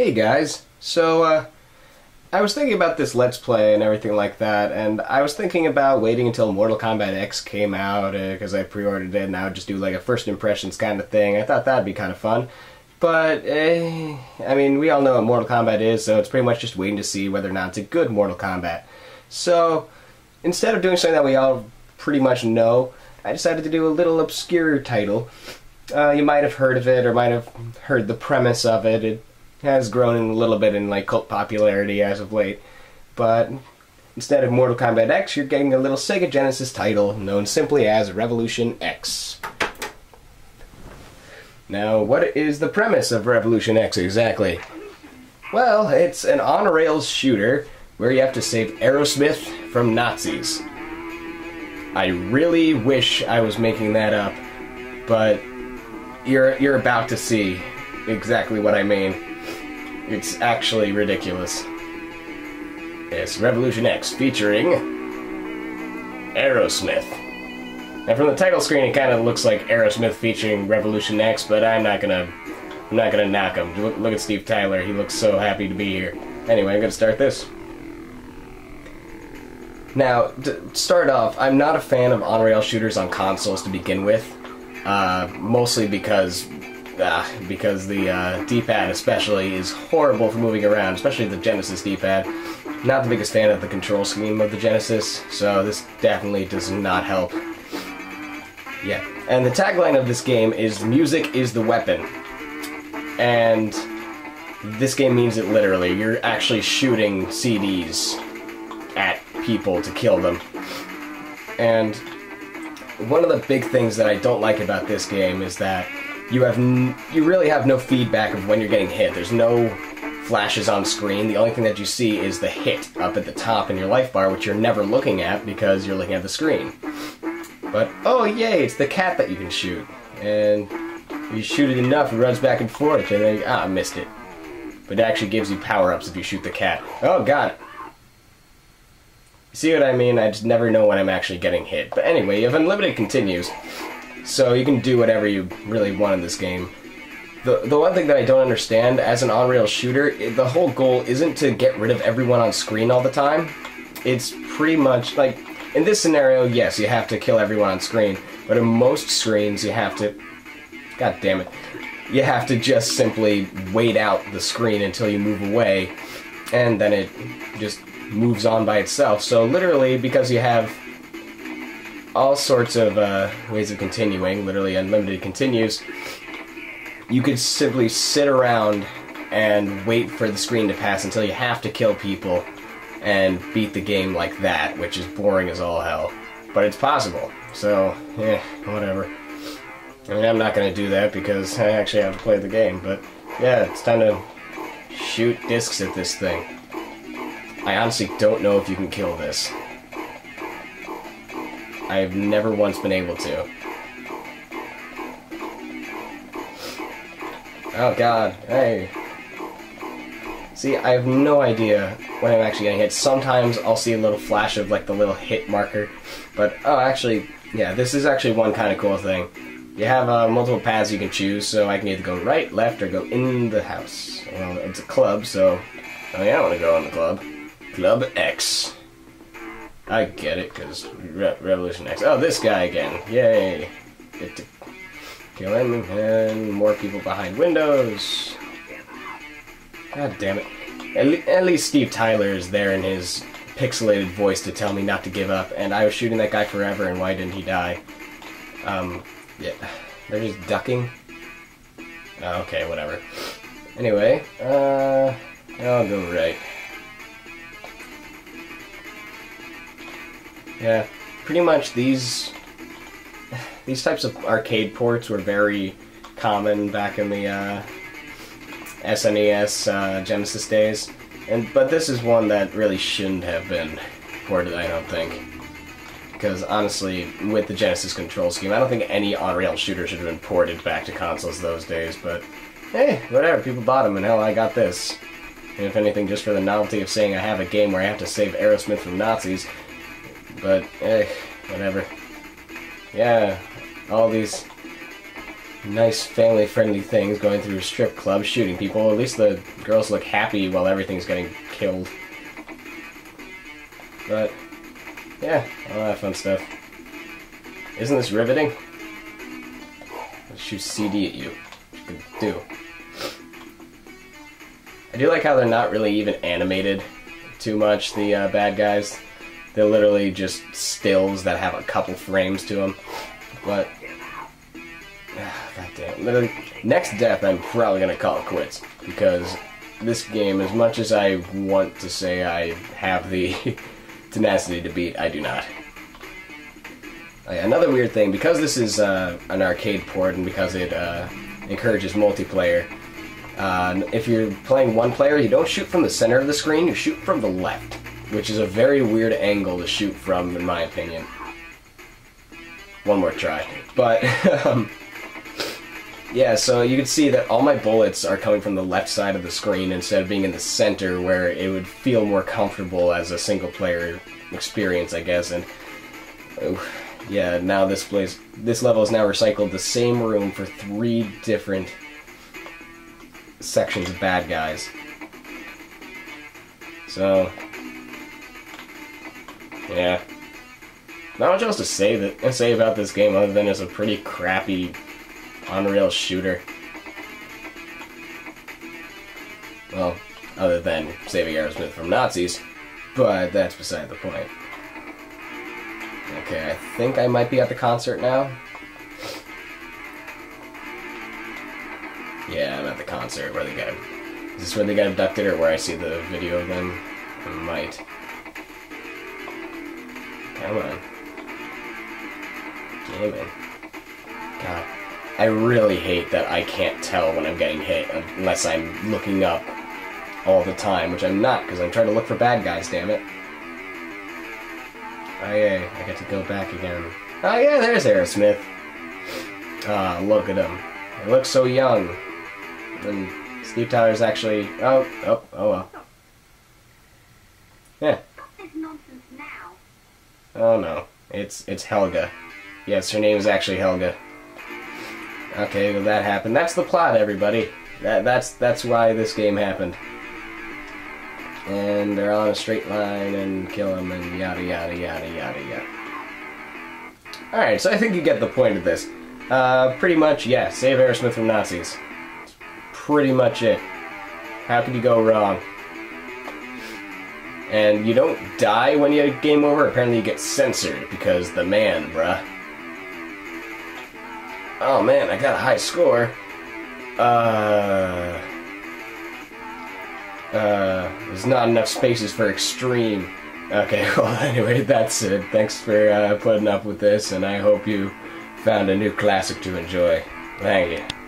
Hey guys, so uh, I was thinking about this Let's Play and everything like that, and I was thinking about waiting until Mortal Kombat X came out because I pre-ordered it, and I would just do like a first impressions kind of thing. I thought that'd be kind of fun, but eh, I mean, we all know what Mortal Kombat is, so it's pretty much just waiting to see whether or not it's a good Mortal Kombat. So instead of doing something that we all pretty much know, I decided to do a little obscure title. Uh, you might have heard of it, or might have heard the premise of it. It has grown a little bit in like cult popularity as of late. But instead of Mortal Kombat X, you're getting a little Sega Genesis title known simply as Revolution X. Now, what is the premise of Revolution X exactly? Well, it's an on rails shooter where you have to save Aerosmith from Nazis. I really wish I was making that up, but you're you're about to see exactly what I mean. It's actually ridiculous. It's Revolution X featuring Aerosmith. And from the title screen, it kind of looks like Aerosmith featuring Revolution X, but I'm not gonna, I'm not gonna knock him. Look, look at Steve Tyler; he looks so happy to be here. Anyway, I'm gonna start this. Now, to start off, I'm not a fan of on-rail shooters on consoles to begin with, uh, mostly because uh, because the uh, D-pad especially is horrible for moving around, especially the Genesis D-pad. Not the biggest fan of the control scheme of the Genesis, so this definitely does not help. Yeah, and the tagline of this game is "Music is the weapon," and this game means it literally. You're actually shooting CDs at people to kill them. And one of the big things that I don't like about this game is that you have n- you really have no feedback of when you're getting hit. There's no flashes on screen. The only thing that you see is the hit up at the top in your life bar, which you're never looking at because you're looking at the screen. But oh yay, it's the cat that you can shoot, and you shoot it enough, it runs back and forth, and then ah, I missed it. But it actually gives you power ups if you shoot the cat. Oh, got it. See what I mean? I just never know when I'm actually getting hit. But anyway, you have unlimited continues, so you can do whatever you really want in this game. The, the one thing that I don't understand, as an on-rail shooter, it, the whole goal isn't to get rid of everyone on screen all the time. It's pretty much, like, in this scenario, yes, you have to kill everyone on screen, but in most screens you have to... God damn it. You have to just simply wait out the screen until you move away, and then it just moves on by itself. So literally, because you have all sorts of uh, ways of continuing, literally unlimited continues, you could simply sit around and wait for the screen to pass until you have to kill people and beat the game like that, which is boring as all hell. But it's possible. So, eh, whatever. I mean, I'm not going to do that because I actually have to play the game, but yeah, it's time to shoot discs at this thing. I honestly don't know if you can kill this. I've never once been able to. Oh god, hey. See, I have no idea when I'm actually getting hit. Sometimes I'll see a little flash of like the little hit marker, but oh, actually, yeah, this is actually one kind of cool thing. You have uh, multiple paths you can choose, so I can either go right, left, or go in the house. Well, it's a club, so oh yeah, I want to go in the club. Club X. I get it, because Re Revolution X. Oh, this guy again. Yay. Get to kill him, and more people behind windows. God damn it. At, le at least Steve Tyler is there in his pixelated voice to tell me not to give up, and I was shooting that guy forever, and why didn't he die? Um, yeah. They're just ducking? Oh, okay, whatever. Anyway, uh, I'll go right. Yeah, pretty much these these types of arcade ports were very common back in the uh, SNES uh, Genesis days, and but this is one that really shouldn't have been ported. I don't think, because honestly, with the Genesis control scheme, I don't think any on-rail shooter should have been ported back to consoles those days. But hey, whatever, people bought them, and hell, I got this. And if anything, just for the novelty of saying I have a game where I have to save Aerosmith from Nazis, but, eh, whatever. Yeah, all these nice family-friendly things going through a strip club, shooting people. At least the girls look happy while everything's getting killed. But, yeah, all that fun stuff. Isn't this riveting? Let's shoot CD at you. do. I do like how they're not really even animated too much, the uh, bad guys. They're literally just stills that have a couple frames to them. But, God damn. Literally, next death, I'm probably going to call it quits. Because this game, as much as I want to say I have the tenacity to beat, I do not. Oh, another weird thing, because this is uh, an arcade port and because it uh, encourages multiplayer, uh, if you're playing one player, you don't shoot from the center of the screen, you shoot from the left, which is a very weird angle to shoot from, in my opinion. One more try. But, um, yeah, so you can see that all my bullets are coming from the left side of the screen instead of being in the center where it would feel more comfortable as a single player experience, I guess, and... Yeah, now this place, this level is now recycled the same room for three different sections of bad guys. So, yeah, not much else to say that say about this game other than it's a pretty crappy on-rail shooter. Well, other than saving Aerosmith from Nazis, but that's beside the point. Okay, I think I might be at the concert now. Yeah, I'm at the concert where they got. Is this where they got abducted, or where I see the video of them? I might. Come on. Damn it. God. I really hate that I can't tell when I'm getting hit unless I'm looking up all the time, which I'm not, because I'm trying to look for bad guys, damn it. Oh yeah, I get to go back again. Oh yeah, there's Aerosmith. Ah, oh, look at him. He looks so young. And Steve Tyler's actually... Oh, oh, oh well. Yeah. Oh no. It's it's Helga. Yes, her name is actually Helga. Okay, well that happened. That's the plot, everybody. That that's that's why this game happened and they're on a straight line and kill them and yada yada yada yada yada. Alright, so I think you get the point of this. Uh, pretty much, yeah, save Aerosmith from Nazis. pretty much it. How could you go wrong? And you don't die when you game over, apparently you get censored because the man, bruh. Oh man, I got a high score. Uh... Uh, there's not enough spaces for extreme. Okay, well, anyway, that's it. Thanks for uh, putting up with this, and I hope you found a new classic to enjoy. Thank you.